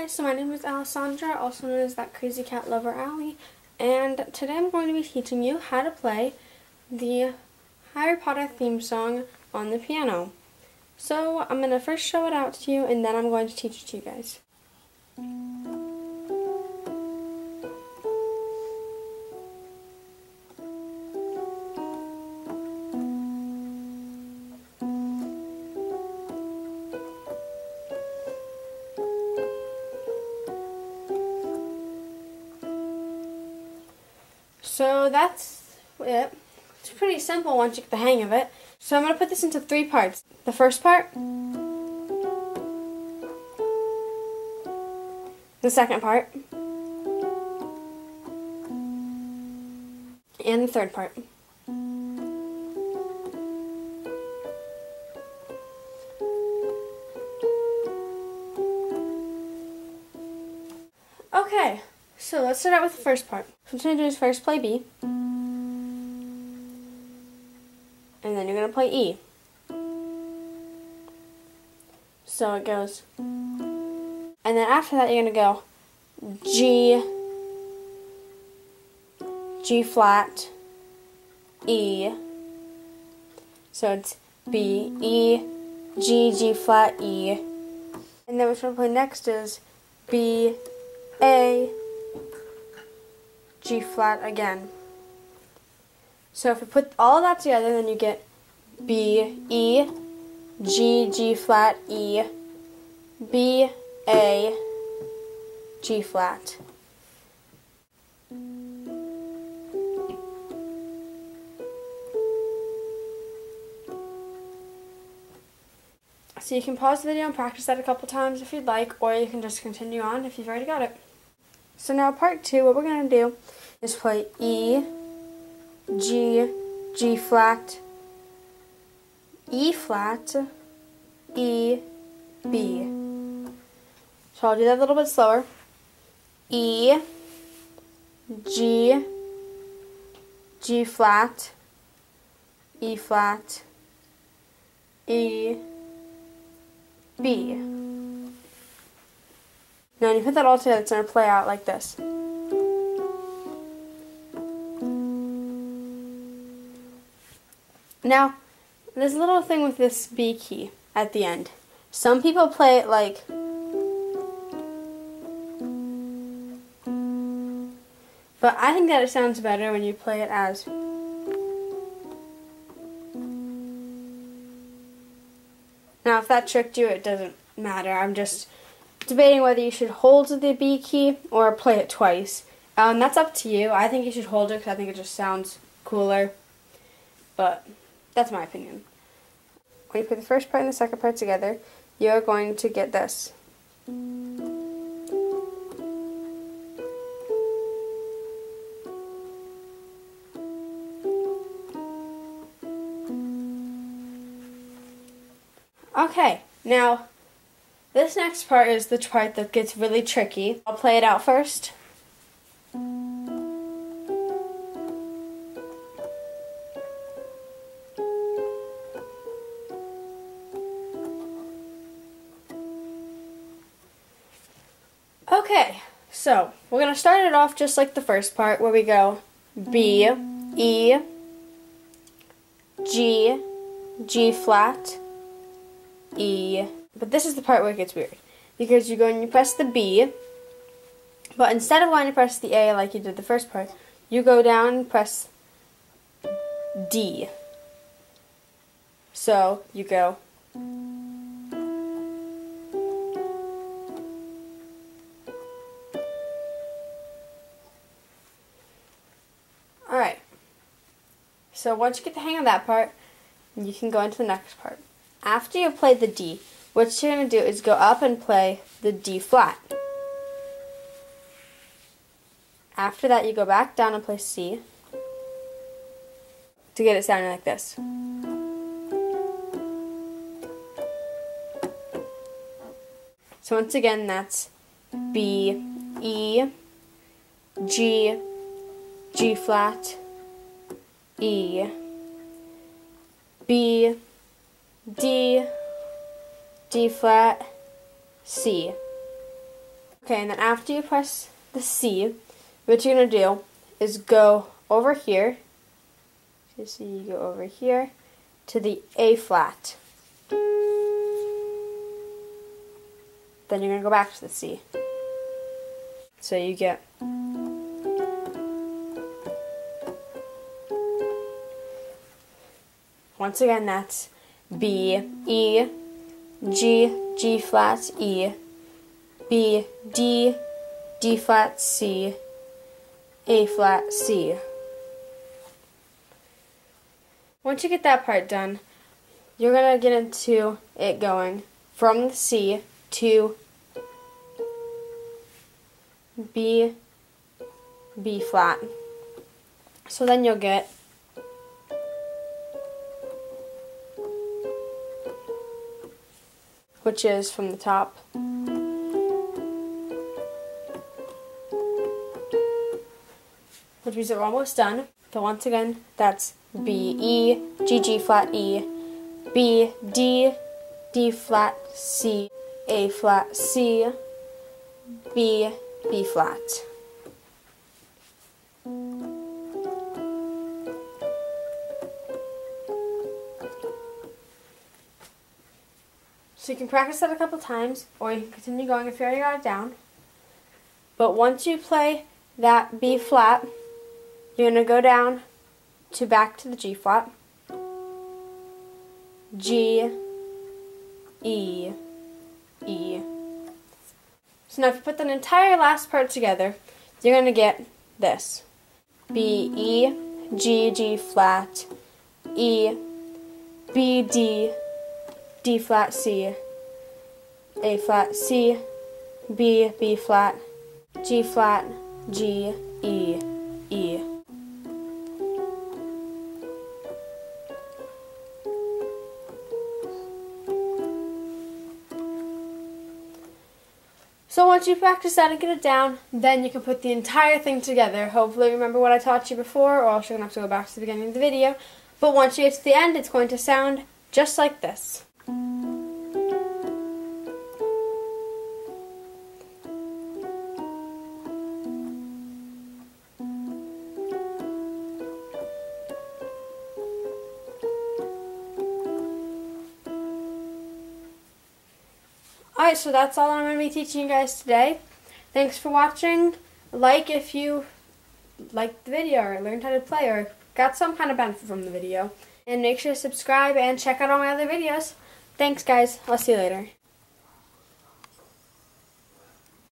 guys, so my name is Alessandra, also known as that crazy cat lover Allie, and today I'm going to be teaching you how to play the Harry Potter theme song on the piano. So I'm going to first show it out to you and then I'm going to teach it to you guys. So that's it. It's pretty simple once you get the hang of it. So I'm going to put this into three parts. The first part, the second part, and the third part. Okay, so let's start out with the first part. So what I'm going to do is first play B. And then you're going to play E. So it goes. And then after that, you're going to go G, G flat, E. So it's B, E, G, G flat, E. And then what we're going to play next is B, A, G flat again. So if we put all that together, then you get B, E, G, G flat, E, B, A, G flat. So you can pause the video and practice that a couple times if you'd like, or you can just continue on if you've already got it. So now part two, what we're going to do is play E, G, G flat, E flat, E, B. So I'll do that a little bit slower. E, G, G flat, E flat, E, B. Now when you put that all together, it's going to play out like this. Now, there's a little thing with this B key at the end. Some people play it like But I think that it sounds better when you play it as Now, if that tricked you, it doesn't matter. I'm just debating whether you should hold the B key or play it twice. Um, that's up to you. I think you should hold it because I think it just sounds cooler. But that's my opinion. When you put the first part and the second part together, you're going to get this. Okay, now this next part is the part that gets really tricky. I'll play it out first. Okay, so we're going to start it off just like the first part where we go B, E, G, G flat, E. But this is the part where it gets weird. Because you go and you press the B, but instead of going to press the A like you did the first part, you go down and press D. So you go. Alright. So once you get the hang of that part, you can go into the next part. After you've played the D, what you're going to do is go up and play the D flat. After that, you go back down and play C to get it sounding like this. So once again, that's B, E, G, G flat, E, B, D, D flat, C. Okay, and then after you press the C, what you're going to do is go over here. See, you go over here to the A flat. Then you're going to go back to the C. So you get Once again, that's B, E, G, G flat, E, B, D, D flat, C, A flat, C. Once you get that part done, you're going to get into it going from the C to B, B flat. So then you'll get which is from the top. Which means we're almost done. So once again, that's B, E, G, G flat, E, B, D, D flat, C, A flat, C, B, B flat. So you can practice that a couple times, or you can continue going if you already got it down. But once you play that B flat, you're going to go down to back to the G flat. G, E, E. So now if you put that entire last part together, you're going to get this. B, E, G, G flat, E, B, D, D flat, C, A flat, C, B, B flat, G flat, G, E, E. So once you practice that and get it down, then you can put the entire thing together. Hopefully remember what I taught you before, or else you're going to have to go back to the beginning of the video. But once you get to the end, it's going to sound just like this. Alright, so that's all I'm going to be teaching you guys today. Thanks for watching. Like if you liked the video or learned how to play or got some kind of benefit from the video. And make sure to subscribe and check out all my other videos. Thanks guys. I'll see you later.